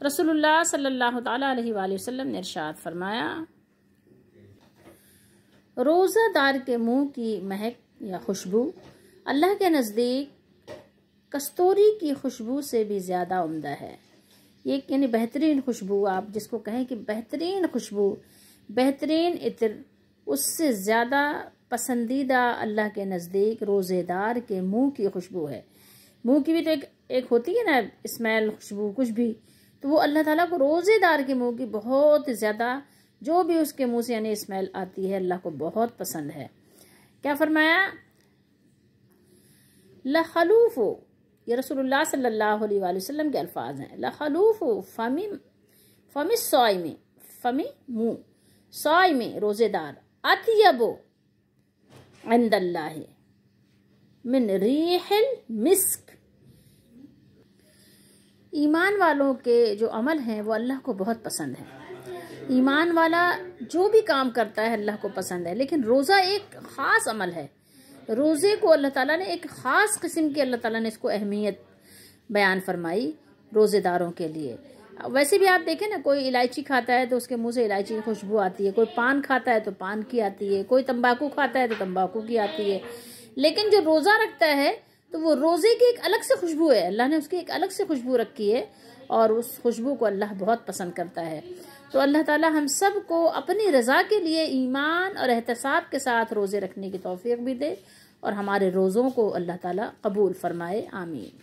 रसूलुल्लाह सल्लल्लाहु अलैहि वसल्लम ने इरशाद फरमाया, रोज़ादार के मुँह की महक या खुशबू अल्लाह के नज़दीक कस्तूरी की खुशबू से भी ज़्यादा उम्दा है। ये यानी बेहतरीन खुशबू, आप जिसको कहें कि बेहतरीन खुशबू, बेहतरीन इत्र, उससे ज़्यादा पसंदीदा अल्लाह के नज़दीक रोज़ेदार के मुँह की खुशबू है। मुँह की भी तो एक एक होती है ना स्मेल खुशबू, कुछ भी तो वो अल्लाह ताला को रोज़ेदार के मुँह की बहुत ज़्यादा, जो भी उसके मुँह से यानी स्मेल आती है, अल्लाह को बहुत पसंद है। क्या फरमाया? लखलूफ, ये रसूलुल्लाह सल्लल्लाहु अलैहि वसल्लम के अल्फाज हैं। लखलूफ फमी फमी सोय में फमी मुँह सोय में रोज़ेदार। अतयबो अंदल्लाह मिन रीहल मिस्क ईमान वालों के जो अमल हैं, वो अल्लाह को बहुत पसंद है। ईमान वाला जो भी काम करता है, अल्लाह को पसंद है। लेकिन रोज़ा एक ख़ास अमल है। रोज़े को अल्लाह ताला ने एक ख़ास किस्म की अल्लाह ताला ने इसको अहमियत बयान फरमाई रोज़ेदारों के लिए। वैसे भी आप देखें ना, कोई इलायची खाता है तो उसके मुँह से इलायची की खुशबू आती है। कोई पान खाता है तो पान की आती है। कोई तंबाकू खाता है तो तंबाकू की आती है। लेकिन जो रोज़ा रखता है तो वो रोज़े की एक अलग से खुशबू है। अल्लाह ने उसकी एक अलग से खुशबू रखी है और उस खुशबू को अल्लाह बहुत पसंद करता है। तो अल्लाह ताला हम सबको अपनी रज़ा के लिए ईमान और एहतसाब के साथ रोज़े रखने की तोफ़ी भी दे और हमारे रोज़ों को अल्लाह ताला कबूल फरमाए। आमीन।